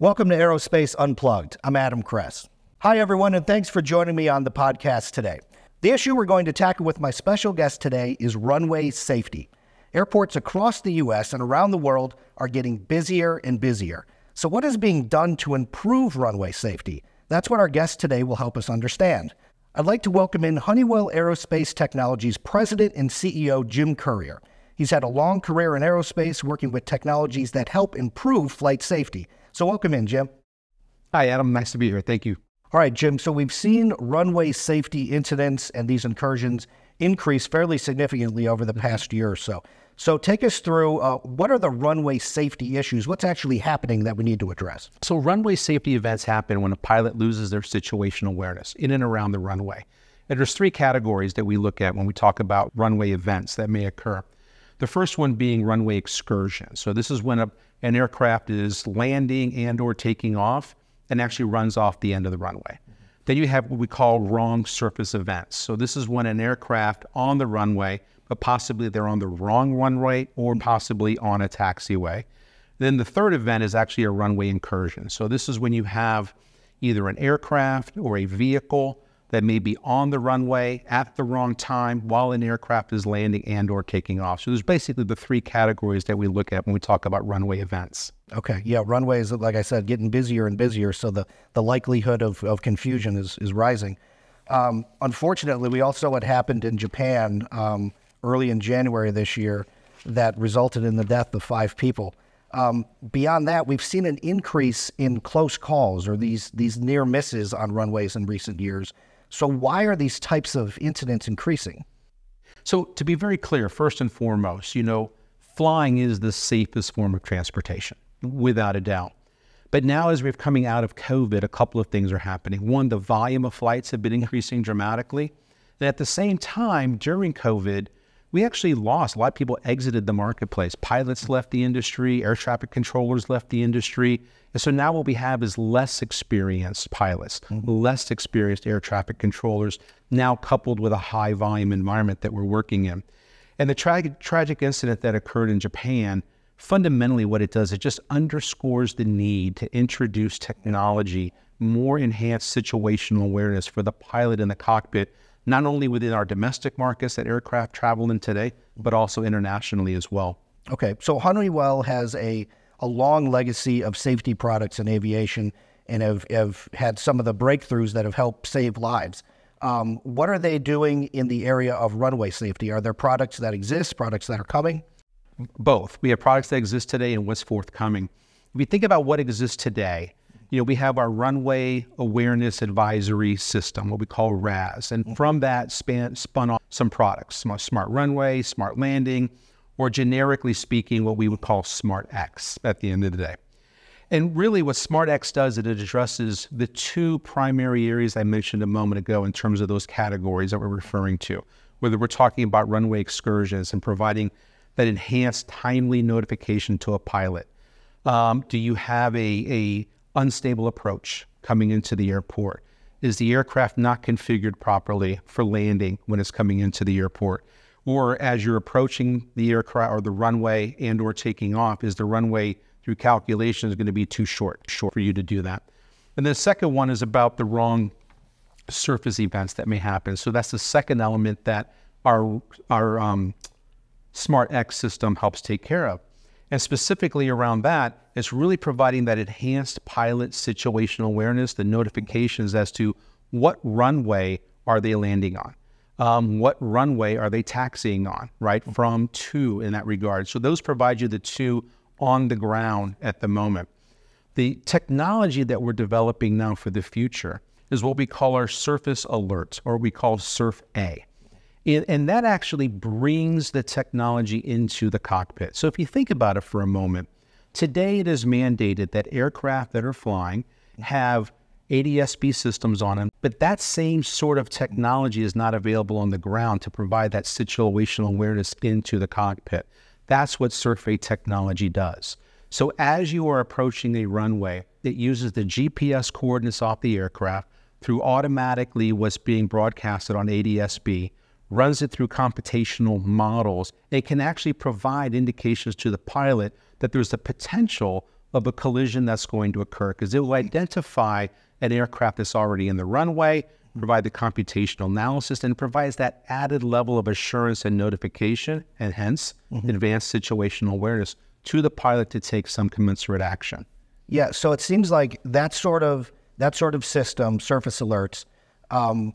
Welcome to Aerospace Unplugged. I'm Adam Kress. Hi, everyone, and thanks for joining me on the podcast today. The issue we're going to tackle with my special guest today is runway safety. Airports across the U.S. and around the world are getting busier and busier. So, what is being done to improve runway safety? That's what our guest today will help us understand. I'd like to welcome in Honeywell Aerospace Technologies President and CEO Jim Currier. He's had a long career in aerospace working with technologies that help improve flight safety. So, welcome in, Jim. Hi, Adam. Nice to be here. Thank you. All right, Jim. So, we've seen runway safety incidents and these incursions increase fairly significantly over the past year or so. So, take us through uh, what are the runway safety issues? What's actually happening that we need to address? So, runway safety events happen when a pilot loses their situational awareness in and around the runway. And there's three categories that we look at when we talk about runway events that may occur. The first one being runway excursion. So this is when a, an aircraft is landing and or taking off and actually runs off the end of the runway. Then you have what we call wrong surface events. So this is when an aircraft on the runway, but possibly they're on the wrong runway or possibly on a taxiway. Then the third event is actually a runway incursion. So this is when you have either an aircraft or a vehicle that may be on the runway at the wrong time while an aircraft is landing and or taking off. So there's basically the three categories that we look at when we talk about runway events. Okay. Yeah, runways, like I said, getting busier and busier, so the, the likelihood of, of confusion is, is rising. Um, unfortunately, we also what happened in Japan um, early in January this year that resulted in the death of five people. Um, beyond that, we've seen an increase in close calls or these these near misses on runways in recent years. So, why are these types of incidents increasing? So, to be very clear, first and foremost, you know, flying is the safest form of transportation, without a doubt. But now, as we're coming out of COVID, a couple of things are happening. One, the volume of flights have been increasing dramatically. And at the same time, during COVID, we actually lost. A lot of people exited the marketplace. Pilots left the industry, air traffic controllers left the industry. And so now what we have is less experienced pilots, mm-hmm. less experienced air traffic controllers, now coupled with a high volume environment that we're working in. And the tra- tragic incident that occurred in Japan, fundamentally what it does, it just underscores the need to introduce technology, more enhanced situational awareness for the pilot in the cockpit not only within our domestic markets that aircraft travel in today, but also internationally as well. Okay, so Honeywell has a, a long legacy of safety products in aviation and have, have had some of the breakthroughs that have helped save lives. Um, what are they doing in the area of runway safety? Are there products that exist, products that are coming? Both. We have products that exist today and what's forthcoming. If you think about what exists today, you know, we have our runway awareness advisory system, what we call RAS. And from that span, spun off some products, smart runway, smart landing, or generically speaking, what we would call smart X at the end of the day. And really what smart X does, is it addresses the two primary areas I mentioned a moment ago in terms of those categories that we're referring to, whether we're talking about runway excursions and providing that enhanced timely notification to a pilot. Um, do you have a, a unstable approach coming into the airport? Is the aircraft not configured properly for landing when it's coming into the airport? Or as you're approaching the aircraft or the runway and or taking off, is the runway through calculations going to be too short, short for you to do that? And the second one is about the wrong surface events that may happen. So that's the second element that our our um, Smart X system helps take care of. And specifically around that, it's really providing that enhanced pilot situational awareness, the notifications as to what runway are they landing on? Um, what runway are they taxiing on, right? From two in that regard. So those provide you the two on the ground at the moment. The technology that we're developing now for the future is what we call our surface alert, or we call SURF A. And that actually brings the technology into the cockpit. So if you think about it for a moment, today it is mandated that aircraft that are flying have ADSB systems on them, but that same sort of technology is not available on the ground to provide that situational awareness into the cockpit. That's what SURF A technology does. So as you are approaching a runway, it uses the GPS coordinates off the aircraft through automatically what's being broadcasted on ADSB runs it through computational models, it can actually provide indications to the pilot that there's a potential of a collision that's going to occur because it will identify an aircraft that's already in the runway, provide the computational analysis, and provides that added level of assurance and notification, and hence advanced situational awareness to the pilot to take some commensurate action. Yeah, so it seems like that sort of that sort of system, surface alerts, um,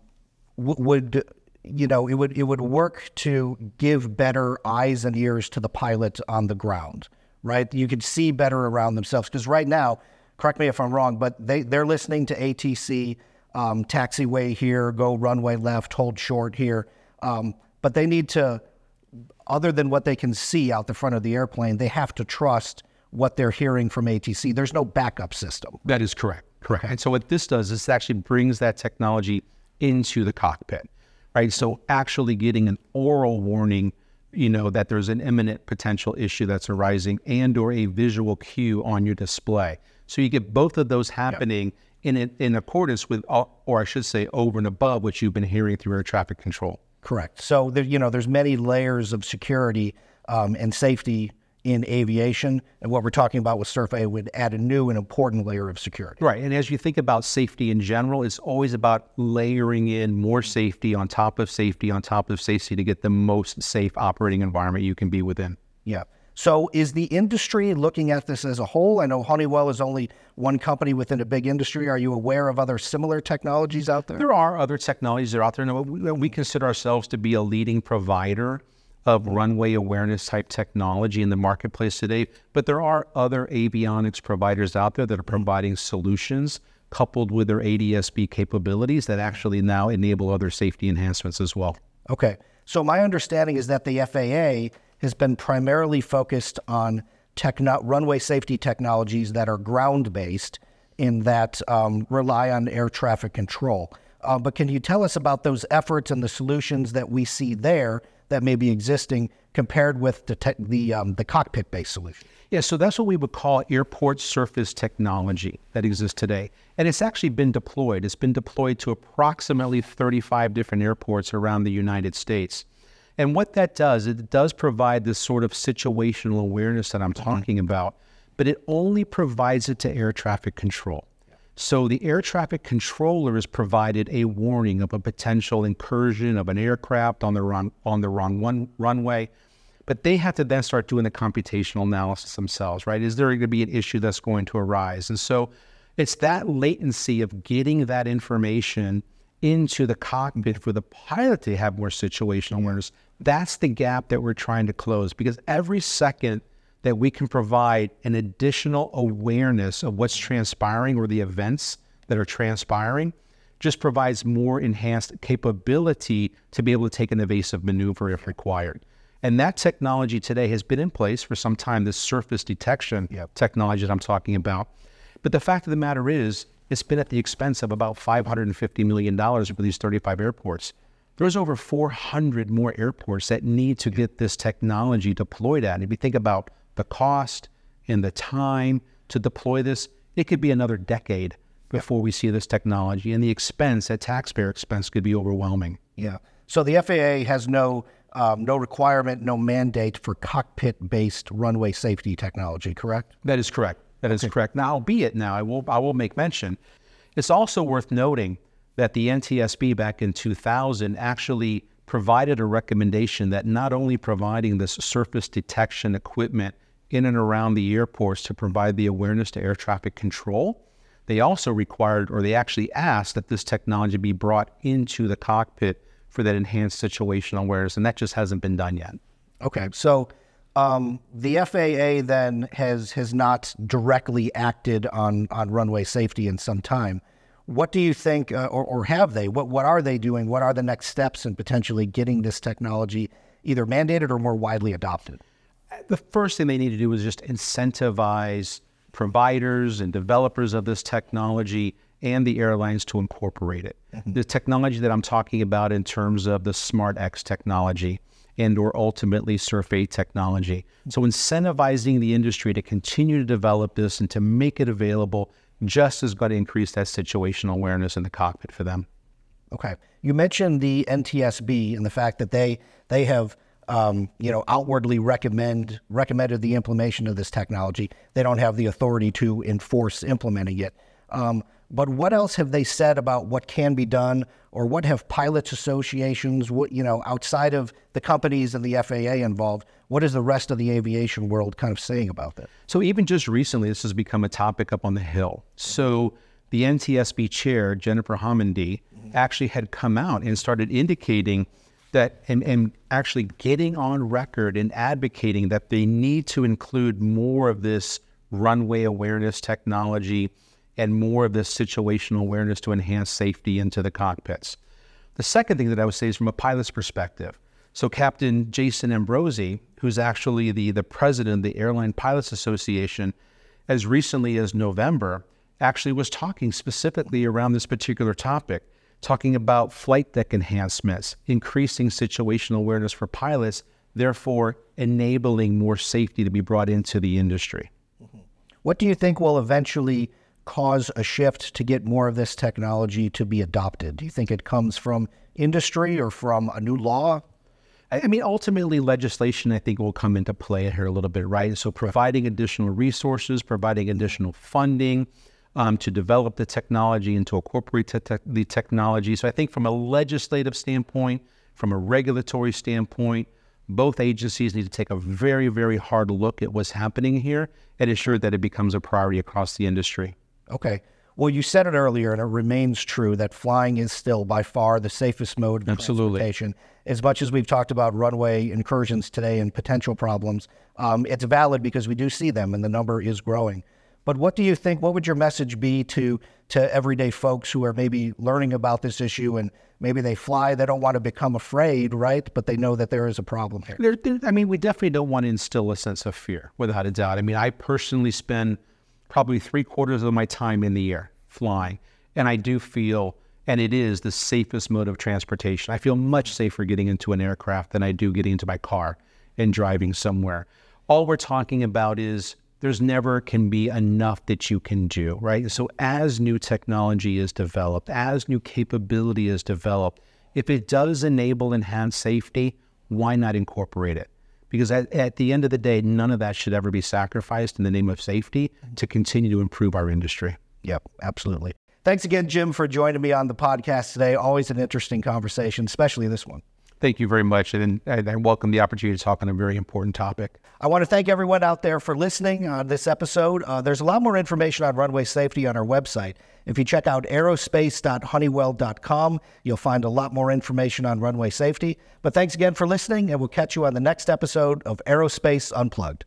w- would you know it would it would work to give better eyes and ears to the pilot on the ground, right? You could see better around themselves because right now, correct me if I'm wrong, but they they're listening to ATC, um, taxiway here, go runway left, hold short here, um, but they need to, other than what they can see out the front of the airplane, they have to trust what they're hearing from ATC. There's no backup system. That is correct. Correct. And so what this does is actually brings that technology into the cockpit, right? So actually getting an oral warning, you know, that there's an imminent potential issue that's arising and or a visual cue on your display. So you get both of those happening in in accordance with, or I should say, over and above what you've been hearing through air traffic control. Correct. So there, you know, there's many layers of security um, and safety in aviation, and what we're talking about with Surf A would add a new and important layer of security. Right. And as you think about safety in general, it's always about layering in more safety on top of safety on top of safety to get the most safe operating environment you can be within. Yeah. So is the industry looking at this as a whole? I know Honeywell is only one company within a big industry. Are you aware of other similar technologies out there? There are other technologies that are out there. We consider ourselves to be a leading provider of runway awareness type technology in the marketplace today. But there are other avionics providers out there that are providing solutions coupled with their ADSB capabilities that actually now enable other safety enhancements as well. Okay. So my understanding is that the FAA has been primarily focused on techno- runway safety technologies that are ground based and that um, rely on air traffic control. Uh, but can you tell us about those efforts and the solutions that we see there that may be existing compared with the te- the um, the cockpit based solution? Yeah, so that's what we would call airport surface technology that exists today. And it's actually been deployed. It's been deployed to approximately 35 different airports around the United States. And what that does, it does provide this sort of situational awareness that I'm talking about, but it only provides it to air traffic control. So the air traffic controller is provided a warning of a potential incursion of an aircraft on the run on the wrong one runway, but they have to then start doing the computational analysis themselves, right? Is there going to be an issue that's going to arise? And so it's that latency of getting that information into the cockpit for the pilot to have more situational awareness. That's the gap that we're trying to close because every second that we can provide an additional awareness of what's transpiring or the events that are transpiring just provides more enhanced capability to be able to take an evasive maneuver if required. And that technology today has been in place for some time, this surface detection technology that I'm talking about. But the fact of the matter is, it's been at the expense of about $550 million for these 35 airports. There's over 400 more airports that need to get this technology deployed at. And if you think about the cost and the time to deploy this, it could be another decade before we see this technology. And the expense, that taxpayer expense, could be overwhelming. Yeah. So the FAA has no um, no requirement, no mandate for cockpit-based runway safety technology. Correct? That is correct. That is correct. Now, albeit now, I will I will make mention. It's also worth noting that the NTSB back in 2000 actually provided a recommendation that not only providing this surface detection equipment in and around the airports to provide the awareness to air traffic control, they also required or they actually asked that this technology be brought into the cockpit for that enhanced situational awareness, and that just hasn't been done yet. Okay. So um, the FAA then has has not directly acted on on runway safety in some time. What do you think, uh, or, or have they? What what are they doing? What are the next steps in potentially getting this technology either mandated or more widely adopted? The first thing they need to do is just incentivize providers and developers of this technology and the airlines to incorporate it. Mm-hmm. The technology that I'm talking about in terms of the SmartX technology and or ultimately Surf A technology. So incentivizing the industry to continue to develop this and to make it available just is going to increase that situational awareness in the cockpit for them. Okay. You mentioned the NTSB and the fact that they they have um, you know, outwardly recommend recommended the implementation of this technology. They don't have the authority to enforce implementing it. Um, but what else have they said about what can be done, or what have pilots associations, what you know, outside of the companies and the FAA involved? What is the rest of the aviation world kind of saying about that? So even just recently, this has become a topic up on the Hill. So the NTSB chair, Jennifer Homendy, actually had come out and started indicating that and, and actually getting on record and advocating that they need to include more of this runway awareness technology and more of this situational awareness to enhance safety into the cockpits. The second thing that I would say is from a pilot's perspective. So Captain Jason Ambrosi, who's actually the, the president of the Airline Pilots Association, as recently as November, actually was talking specifically around this particular topic talking about flight deck enhancements, increasing situational awareness for pilots, therefore enabling more safety to be brought into the industry. Mm-hmm. What do you think will eventually cause a shift to get more of this technology to be adopted? Do you think it comes from industry or from a new law? I mean, ultimately, legislation, I think, will come into play here a little bit, right? So, providing additional resources, providing additional funding, um, to develop the technology and to incorporate te- te- the technology. So I think from a legislative standpoint, from a regulatory standpoint, both agencies need to take a very, very hard look at what's happening here and ensure that it becomes a priority across the industry. Okay. Well, you said it earlier, and it remains true that flying is still by far the safest mode of Absolutely. transportation. As much as we've talked about runway incursions today and potential problems, um, it's valid because we do see them, and the number is growing. But what do you think? What would your message be to to everyday folks who are maybe learning about this issue and maybe they fly, they don't want to become afraid, right? But they know that there is a problem here. There, there, I mean, we definitely don't want to instill a sense of fear, without a doubt. I mean, I personally spend probably three quarters of my time in the air flying, and I do feel, and it is the safest mode of transportation. I feel much safer getting into an aircraft than I do getting into my car and driving somewhere. All we're talking about is there's never can be enough that you can do, right? So as new technology is developed, as new capability is developed, if it does enable enhanced safety, why not incorporate it? Because at, at the end of the day, none of that should ever be sacrificed in the name of safety mm-hmm. to continue to improve our industry. Yep, absolutely. Thanks again, Jim, for joining me on the podcast today. Always an interesting conversation, especially this one. Thank you very much, and I welcome the opportunity to talk on a very important topic. I want to thank everyone out there for listening on this episode. Uh, there's a lot more information on runway safety on our website. If you check out aerospace.honeywell.com, you'll find a lot more information on runway safety. But thanks again for listening, and we'll catch you on the next episode of Aerospace Unplugged.